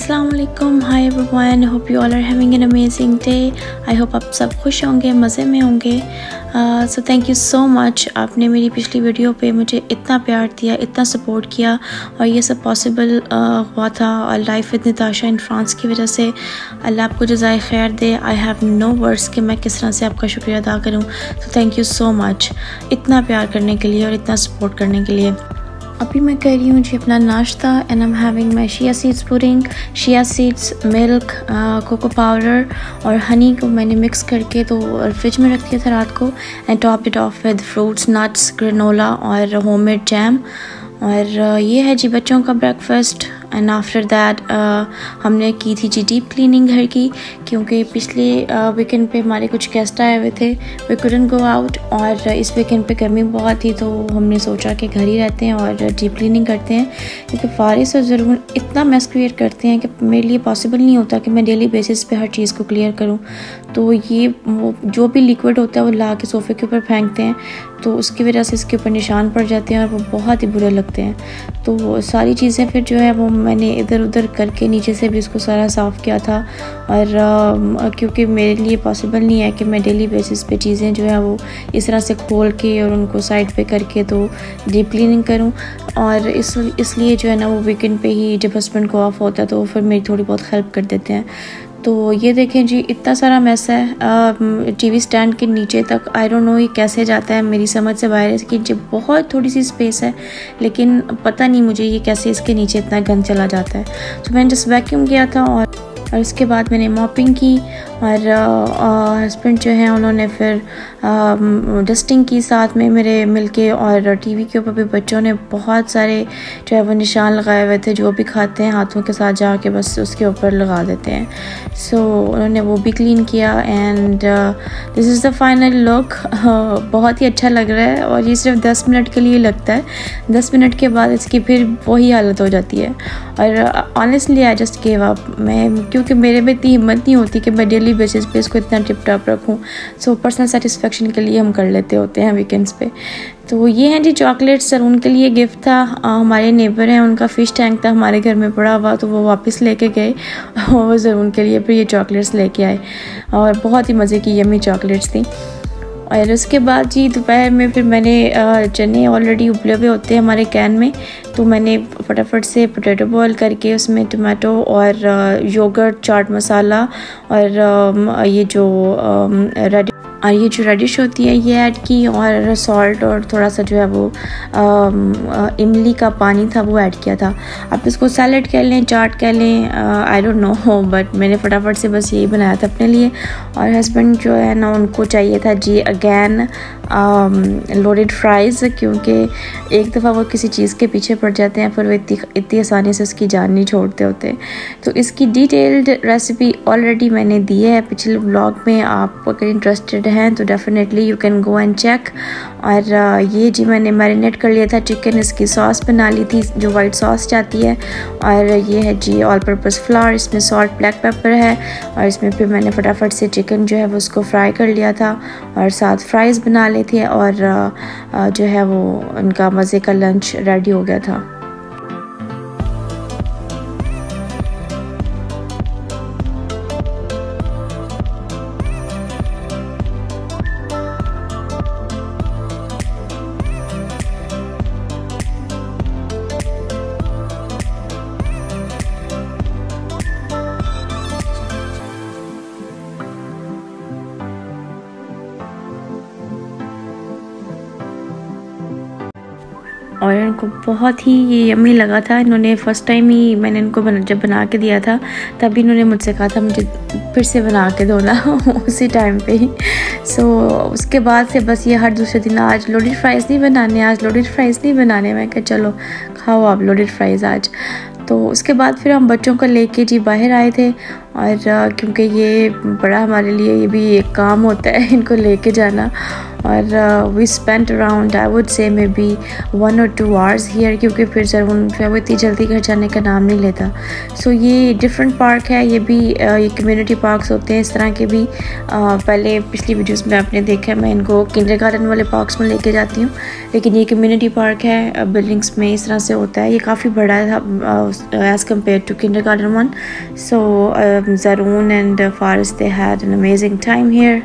Aslam hi everyone hope you all are having an amazing day I hope आप सब खुश होंगे मज़े में होंगे. So thank you so much आपने मेरी पिछली वीडियो पे मुझे इतना प्यार दिया इतना सपोर्ट किया और ये सब पॉसिबल uh, हुआ था. और life with Nitasha in France की वजह से. अल्लाह आपको जजाय खैर दे. आई हैव नो वर्ड्स कि मैं किस तरह से आपका शुक्रिया अदा करूँ. तो थैंक यू सो मच इतना प्यार करने के लिए और इतना सपोर्ट करने के लिए. अभी मैं कह रही हूँ जी अपना नाश्ता and am having my chia seeds pudding chia seeds milk cocoa powder और हनी को मैंने मिक्स करके तो फ्रिज में रख दिया था रात को and top it off with fruits nuts granola और होम मेड जैम और uh, ये है जी बच्चों का ब्रेकफास्ट एंड आफ्टर दैट हमने की थी जी डीप क्लीनिंग घर की क्योंकि पिछले वीकेंड uh, पे हमारे कुछ गेस्ट आए हुए थे वे कुडन गो आउट और इस वीकेंड पे गर्मी बहुत थी तो हमने सोचा कि घर ही रहते हैं और डीप क्लीनिंग करते हैं क्योंकि फारिस और ज़रूर इतना मैस क्रिएट करते हैं कि मेरे लिए पॉसिबल नहीं होता कि मैं डेली बेसिस पे हर चीज़ को क्लियर करूँ। तो ये वो जो भी लिक्विड होता है वो ला के सोफ़े के ऊपर फेंकते हैं तो उसकी वजह से इसके ऊपर निशान पड़ जाते हैं और वो बहुत ही बुरे लगते हैं। तो सारी चीज़ें फिर जो है वो मैंने इधर उधर करके नीचे से भी इसको सारा साफ़ किया था और क्योंकि मेरे लिए पॉसिबल नहीं है कि मैं डेली बेसिस पे चीज़ें जो है वो इस तरह से खोल के और उनको साइड पे करके तो डीप क्लीनिंग करूँ। और इस, इसलिए जो है ना वो वीकेंड पे ही जब हस्बैंड को ऑफ़ होता है तो फिर मेरी थोड़ी बहुत हेल्प कर देते हैं। तो ये देखें जी, इतना सारा मैस है। टीवी स्टैंड के नीचे तक आई डोंट नो ये कैसे जाता है। मेरी समझ से बाहर है कि जब बहुत थोड़ी सी स्पेस है, लेकिन पता नहीं मुझे ये कैसे इसके नीचे इतना गंद चला जाता है। तो मैंने जस्ट वैक्यूम किया था और और इसके बाद मैंने मॉपिंग की और हस्बैंड जो हैं उन्होंने फिर डस्टिंग की साथ में मेरे मिलके और टीवी के ऊपर भी बच्चों ने बहुत सारे जो है वो निशान लगाए हुए थे जो भी खाते हैं हाथों के साथ जाके बस उसके ऊपर लगा देते हैं। सो so, उन्होंने वो भी क्लीन किया and this is the final look बहुत ही अच्छा लग रहा है और ये सिर्फ़ दस मिनट के लिए लगता है। दस मिनट के बाद इसकी फिर वही हालत हो जाती है। और honestly I just gave up मैं क्योंकि मेरे में इतनी हिम्मत नहीं होती कि मैं डेली बेसिस पे इसको इतना टिप टॉप रखूँ सो पर्सनल सेटिस्फेक्शन के लिए हम कर लेते होते हैं वीकेंड्स पे। तो ये हैं जी चॉकलेट्स सर उनके लिए गिफ्ट था। आ, हमारे नेबर हैं उनका फ़िश टैंक था हमारे घर में पड़ा हुआ तो वो वापस लेके गए वो ज़रूर उनके लिए फिर ये चॉकलेट्स लेके आए। और बहुत ही मज़े की यमी चॉकलेट्स थी। और उसके बाद जी, दोपहर में फिर मैंने चने ऑलरेडी उबले हुए होते हैं हमारे कैन में। तो मैंने फटाफट से पोटैटो बॉयल करके उसमें टमाटो और योगर्ट चाट मसाला और ये जो रेडी और ये जो रेडिश होती है, ये ऐड की और सॉल्ट और थोड़ा सा जो है वो इमली का पानी था, वो ऐड किया था। आप इसको सैलड कह लें, चाट कह लें आई डोंट नो हो बट मैंने फटाफट से बस यही बनाया था अपने लिए। और हस्बैंड जो है ना, उनको चाहिए था जी अगैन लोडेड फ्राइज़ क्योंकि एक दफ़ा वो किसी चीज़ के पीछे पड़ जाते हैं, फिर वो इतनी इतनी आसानी से उसकी जान नहीं छोड़ते होते। तो इसकी डिटेल्ड रेसिपी ऑलरेडी मैंने दी है। पिछले ब्लॉग में आप अगर इंटरेस्टेड हैं तो definitely you can go and check और ये जी मैंने मैरिनेट कर लिया था चिकन इसकी सॉस बना ली थी, जो वाइट सॉस जाती है। और ये है जी ऑल पर्पज़ फ्लावर इसमें सॉल्ट ब्लैक पेपर है। और इसमें फिर मैंने फटाफट से चिकन जो है वो उसको फ्राई कर लिया था। और साथ फ्राइज़ बना ली थी और जो है वो उनका मज़े का लंच रेडी हो गया था। और इनको बहुत ही ये यमी लगा था। इन्होंने फ़र्स्ट टाइम ही मैंने इनको बना, जब बना के दिया था तभी इन्होंने मुझसे कहा था मुझे फिर से बना के दो ना। उसी टाइम पे ही। सो so, उसके बाद से बस ये हर दूसरे दिन आज लोडेड फ्राइज़ नहीं बनाने आज लोडेड फ्राइज़ नहीं बनाने। मैं कहा चलो खाओ आप लोडेड फ्राइज़ आज। तो उसके बाद फिर हम बच्चों को लेके जी बाहर आए थे और क्योंकि ये बड़ा हमारे लिए ये भी एक काम होता है इनको लेके जाना। और we spend around I would say maybe one और टू आवर्स हियर क्योंकि फिर ज़रूर जो है वो इतनी जल्दी घर जाने का नाम नहीं लेता। सो so, ये डिफरेंट पार्क है ये भी uh, ये कम्युनिटी पार्क्स होते हैं इस तरह के भी uh, पहले पिछली वीडियोस में आपने देखा है मैं इनको किंडर गार्डन वाले पार्क्स में लेके जाती हूँ। लेकिन ये कम्युनिटी पार्क है बिल्डिंग्स में इस तरह से होता है। ये काफ़ी बड़ा है as compare to kindergarten one so Zaroon and Faris, they had an amazing time here.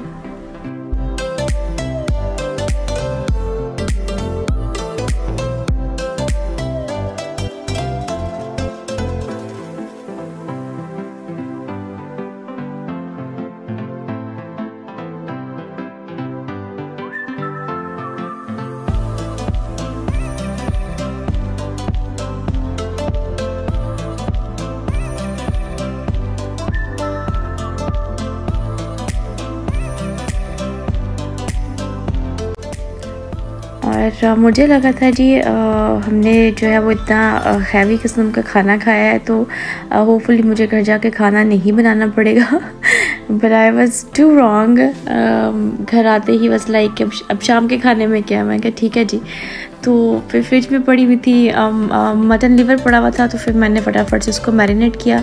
और मुझे लगा था जी आ, हमने जो है वो इतना हैवी किस्म का खाना खाया है तो होपफुली मुझे घर जाके खाना नहीं बनाना पड़ेगा। But I was too wrong घर आते ही बस लाइक अब, अब शाम के खाने में क्या मैं क्या ठीक है जी। तो फिर फ्रिज में पड़ी हुई थी मटन लीवर पड़ा हुआ था तो फिर मैंने फटाफट से उसको मैरिनेट किया।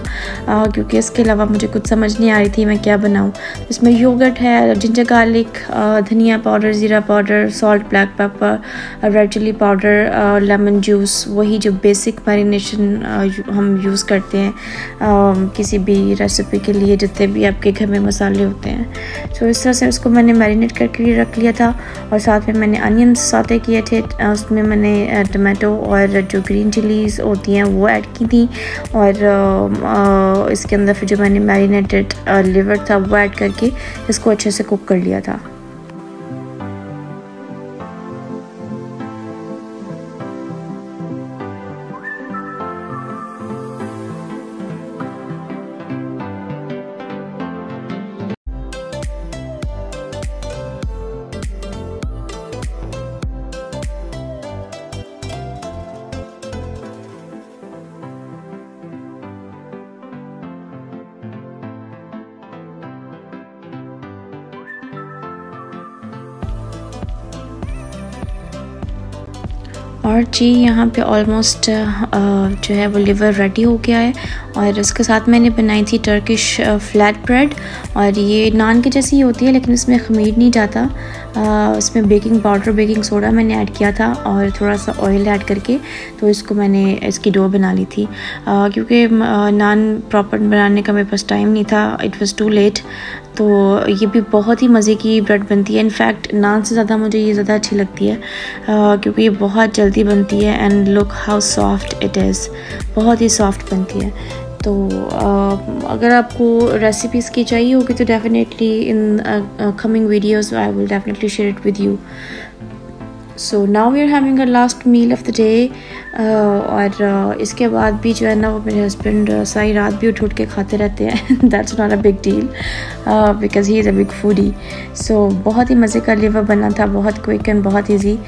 आ, क्योंकि इसके अलावा मुझे कुछ समझ नहीं आ रही थी मैं क्या बनाऊँ। इसमें योगर्ट है जिंजर गार्लिक धनिया पाउडर ज़ीरा powder salt black pepper red chilli powder lemon juice वही जो बेसिक मैरिनेशन हम यूज़ करते हैं आ, किसी भी रेसिपी के लिए जितने भी आपके घर में मसाले होते हैं। तो इस तरह से उसको मैंने मैरिनेट करके रख लिया था और साथ में मैंने अनियन साते किए थे उसमें मैंने टमाटो और जो ग्रीन चिलीज़ होती हैं वो ऐड की थी और इसके अंदर फिर जो मैंने मैरिनेटेड लिवर था वो ऐड करके इसको अच्छे से कुक कर लिया था। और जी, यहाँ पे ऑलमोस्ट जो है वो लिवर रेडी हो गया है और इसके साथ मैंने बनाई थी टर्किश फ्लैट ब्रेड और ये नान के जैसी ही होती है, लेकिन इसमें खमीर नहीं जाता। इसमें बेकिंग पाउडर बेकिंग सोडा मैंने ऐड किया था और थोड़ा सा ऑयल ऐड करके तो इसको मैंने, इसकी डो बना ली थी। क्योंकि नान प्रॉपर बनाने का मेरे पास टाइम नहीं था इट वॉज़ टू लेट तो ये भी बहुत ही मज़े की ब्रेड बनती है। इनफैक्ट नान से ज़्यादा मुझे ये ज़्यादा अच्छी लगती है। क्योंकि ये बहुत जल्दी बनती है and look how soft it is बहुत ही सॉफ्ट बनती है। तो अगर आपको रेसिपीज़ की चाहिए होगी तो definitely in coming videos I will definitely share it with you so now we are having a last meal of the day और uh, इसके बाद भी जो है ना वो मेरे हस्बैंड uh, सारी रात भी उठ उठ के खाते रहते हैं। That's not a big deal because he is a big foodie so बहुत ही मज़े का लिवर बना था बहुत क्विक एंड बहुत easy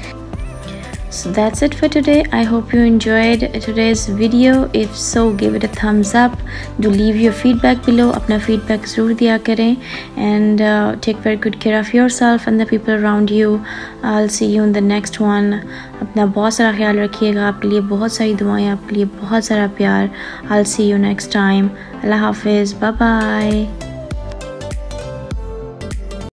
so that's it for today i hope you enjoyed today's video if so give it a thumbs up do leave your feedback below apna feedback zarur diya kare and uh, take very good care of yourself and the people around you i'll see you in the next one अपना बहुत सारा ख्याल रखिएगा आपके लिए बहुत सारी दुआएं आपके लिए बहुत सारा प्यार I'll see you next time. Allah Hafiz. Bye bye.